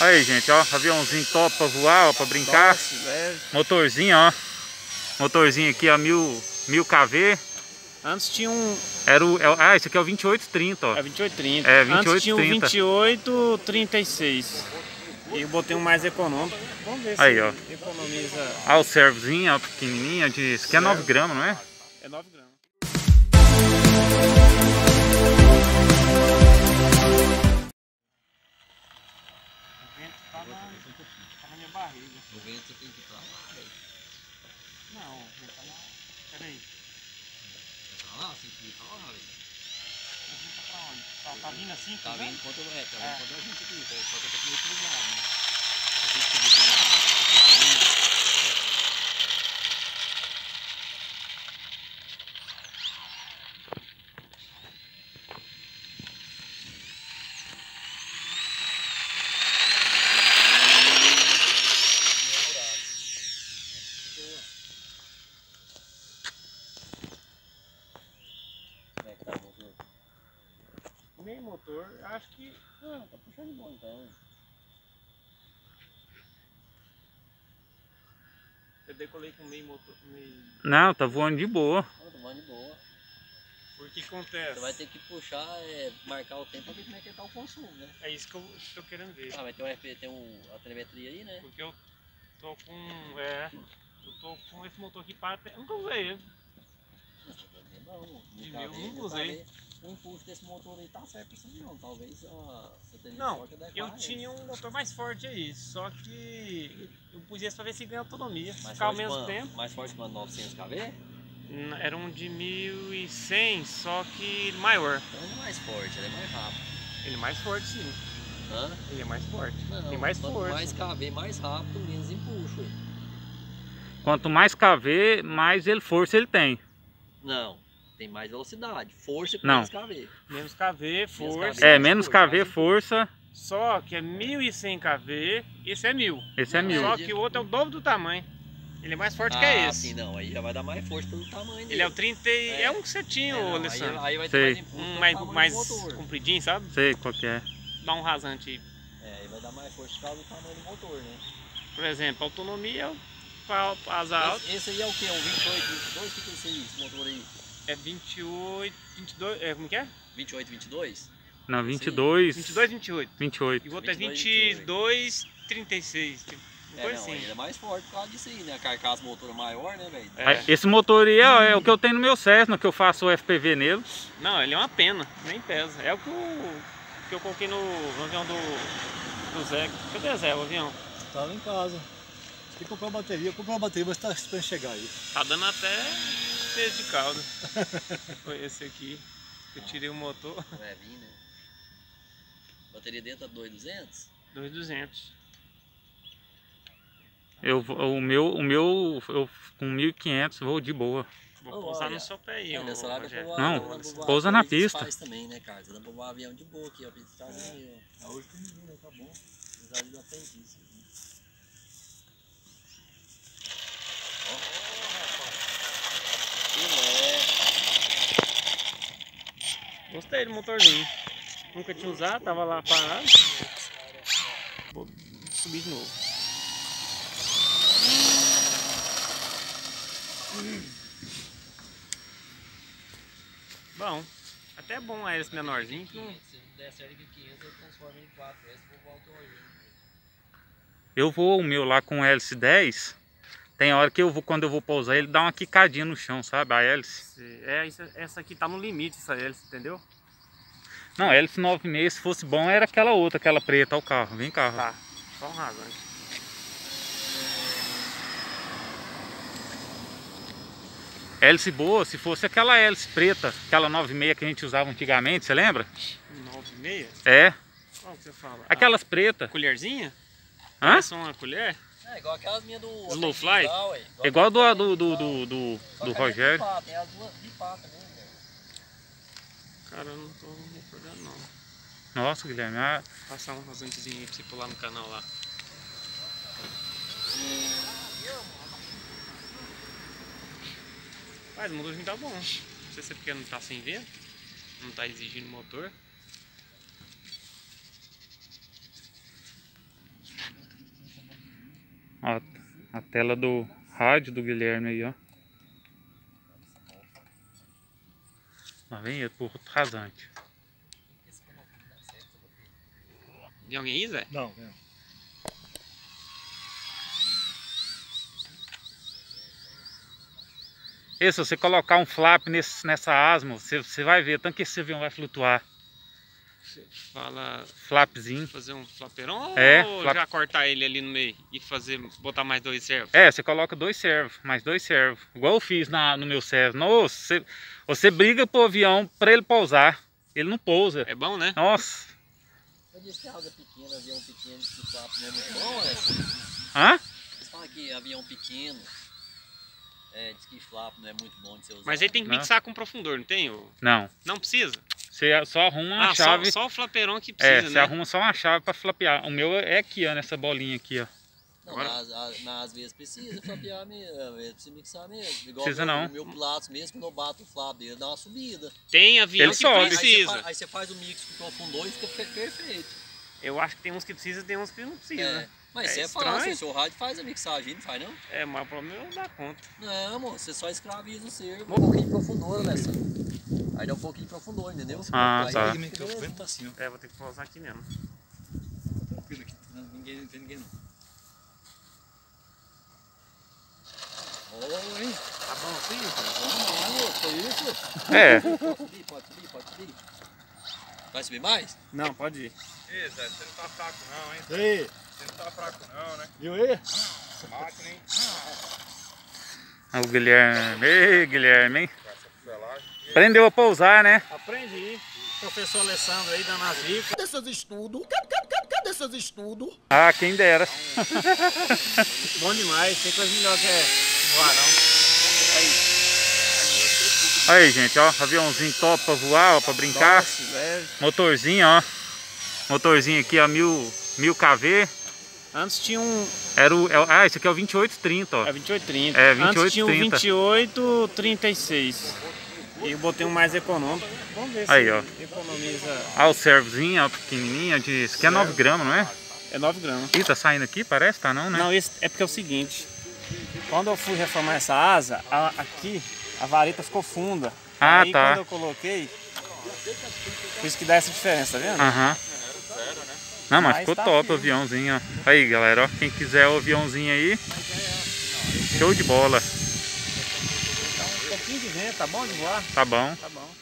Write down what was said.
Aí, gente, ó, aviãozinho top pra voar, ó, pra brincar. Doce. Motorzinho, ó. Motorzinho aqui, ó, 1000, 1000 kV. Antes tinha um... Era o, é, ah, esse aqui é o 2830, ó. É 2830. É, Antes tinha 28,30. 2836. E eu botei um mais econômico. Vamos ver Aí, se ó. economiza... Ah, o servozinho, ó, pequenininho, de, isso aqui é 9 Servo. gramas, não é? É 9 gramas. Vento tá na, tá na minha barriga. No vento você tem que ir pra lá, velho. Não, o vento tá na... Peraí. Pra lá, você tem que ir pra lá, velho. O vento tá pra onde? Tá, tá vindo assim? Tá cruzando? vindo quanto é, tá É. vindo quanto a gente aqui, tá? só que eu tô com meio cruzado, né? Você tem que subir pra lá. Como é que tá o motor? Meio motor, que... Ah, tá puxando bom então. Eu decolei com meio motor, meio... Não, tá voando de boa. Ah, tá voando de boa. Porque acontece? Você vai ter que puxar, é, marcar o tempo pra ver como é que tá o consumo, né? É isso que eu tô querendo ver. Ah, vai ter o RP, tem um, a telemetria aí, né? Porque eu tô com. É. Eu tô com esse motor aqui para. Eu nunca usei ele. De No meu, KV, nunca no usei. O impulso desse motor aí tá certo assim não. Talvez a Não, eu ele. tinha um motor mais forte aí, só que eu pus esse pra ver se ganha autonomia. mais Ficar ao forte mesmo quanto? tempo. Mais forte que uma 900 kV? Era um de 1100, só que maior. Então ele é mais forte, ele é mais rápido. Ele é mais forte sim. Hã? Ele é mais forte. Não, Tem mais quanto força. mais KV, mais rápido, menos empuxo. Quanto mais KV, mais ele força ele tem. Não, tem mais velocidade. Força com Não. menos KV. Menos KV, força. KV. É, menos KV, força. Só que é 1100 KV, esse é 1000. Esse é Não, mil. Só de- que o outro é o dobro do tamanho. Ele é mais forte que ah, esse. sim, não. Aí já vai dar mais força pelo tamanho dele. Ele é o 30 e... É. É um que você tinha, É, não, aí, Alessandro. aí vai ter Sei. mais impulso Um mais, mais compridinho, sabe? Sei qual que é. Dá um rasante aí. É, aí vai dar mais força por causa do tamanho do motor, né? Por exemplo, autonomia para asa alta Esse, esse aí é o que? Um 28, 22? O que que é esse aí, esse motor aí? É 28, 22, é, como que é? 28, 22? Não, 22, 22, 28. 28. E o outro é 22, 22, 36. Tipo, uma É, não, assim. ele é mais forte por causa disso aí, né? A carcaça motor é maior, né, velho? É. Esse motor aí é, é o que eu tenho no meu Cessna, que eu faço o FPV nele. Não, ele é uma pena, nem pesa. É o que eu, que eu coloquei no, no avião do, do Zé. Cadê o Zé, o avião? Tava Tá em casa. Tem que comprar uma bateria. Comprei uma bateria, mas tá esperando chegar aí. Tá dando até peso de caldo. Foi esse aqui. Eu tirei o motor. Vai vir, né? Bateria dentro tá 2,200? 2,200. Eu, vou- o meu, o meu, eu com 1.500 vou de boa. Vou Ô, pousar olha, no seu pé aí, É, Rogério. pra voar, Não, voar pousa na coisa que pista. faz também, né, cara? Você dá pra voar um avião de boa aqui, ó. Precisa aí, ó. Ah, hoje tem ninguém, tá bom. Precisa de. Gostei do motorzinho. Nunca tinha usado, tava lá parado. Vou subir de novo. Bom, até é bom a esse menorzinho. que Se não der certo aqui 500, eu transformo em 4S e vou o teu avião. Eu vou o meu lá com hélice 10. Tem hora que eu vou, quando eu vou pousar, ele dá uma quicadinha no chão, sabe? A hélice. É, essa aqui tá no limite, essa hélice, entendeu? Não, hélice 96, se fosse bom, era aquela outra, aquela preta, o carro. Vem carro. Tá, só um rasante. Hélice boa, se fosse aquela hélice preta, aquela 96 que a gente usava antigamente, você lembra? 9 e meia? É, Qual que você fala? aquelas pretas. A colherzinha? Hã? Parece uma colher? É, igual aquelas minhas do... Slow fly? Tal, ué. É igual do, do, do, do, do, Só do minha Rogério. Pá, tem as duas de pá também, velho. Cara, eu não tô recordando não. Nossa, Guilherme, ah, Vou passar um rasantezinho aí pra você pular no canal lá. Mas o motorzinho tá bom. Não sei se é porque não tá sem vento. Não tá exigindo motor. A tela do rádio do Guilherme aí, ó. Lá vem ele pro outro rasante. Tem alguém aí, Zé? Não, não. E se você colocar um flap nesse, nessa asma, você, você vai ver, tanto que esse avião vai flutuar. Fala Flapzinho. fazer um flaperon É, ou flap- já cortar ele ali no meio e fazer, botar mais dois servos? É, você coloca dois servos, mais dois servos. Igual eu fiz na, no meu servo. Nossa, você, você briga pro avião pra ele pousar. Ele não pousa. É bom, né? Nossa. Eu disse que asa pequena, avião pequeno, que flap não é muito bom, é? Hã? Vocês falam que avião pequeno, é, diz que flap não é muito bom de ser usado. Mas aí tem que Não. mixar com profundor, não tem? Não. Não precisa? Você só arruma uma Ah, só, chave. só o flaperon que é, precisa, você né? arruma só uma chave pra flapear. O meu é aqui, ó, nessa bolinha aqui, ó. Não, Agora- mas, às vezes precisa flapear mesmo, às vezes precisa mixar mesmo. Igual Precisa o meu, não. O meu Pilatos mesmo, quando eu bato o flap dele, dá uma subida. Tem avião Ele que sobe. Aí você, precisa. aí você faz o mix com o profundor e fica pe- perfeito. Eu acho que tem uns que precisa e tem uns que não precisa, É, né? mas É é fácil, o seu rádio faz a mixagem, não faz não? É, mas o problema é dar conta. Não, amor, você só escraviza o servo. Um pouquinho de profundor, né? Aí dá um pouquinho de profundor, entendeu? Ah, Aí tá. O beleza. tá assim, ó. É, vou ter que pausar aqui mesmo. Tranquilo aqui. Não, Ninguém não tem ninguém não. Oi, Tá bom assim, então? vamos, foi isso? É. Pode subir, pode subir, pode subir. Vai subir mais? Não, pode ir. Ei, Zé, você não tá fraco não, hein? Ei, Você não tá fraco não, né? viu aí? Máquina, hein? O Guilherme. Ei, Guilherme, hein? Aprendeu a pousar, né? Aprendi. Professor Alessandro aí dando as dicas. Cadê seus estudos? Cadê, cadê seus estudos? Ah, quem dera. Bom demais, tem coisa melhor que é varão. Aí, gente, ó. Aviãozinho top pra voar, ó, pra brincar. leve. Motorzinho, ó. Motorzinho aqui, ó, 1000, 1000 kV. Antes tinha um. Era o, é o- ah, esse aqui é o 2830, ó. É 2830. É, Antes tinha um 28,30. 2836. E eu botei um mais econômico. Vamos ver Aí, se ó. economiza. Ah, o servozinho, ó, pequenininho. De, isso aqui é 9 gramas, não é? É 9 gramas. Ih, tá saindo aqui? Parece, tá não, né? Não, esse é porque é o seguinte. Quando eu fui reformar essa asa, a- aqui a vareta ficou funda. Ah, Aí tá. quando eu coloquei, por isso que dá essa diferença, tá vendo? Aham. Não, mas Mas ficou tá top o aviãozinho, ó. Aí, galera, ó. Quem quiser o aviãozinho aí, show de bola. Tá bom de voar? Tá bom. Tá bom.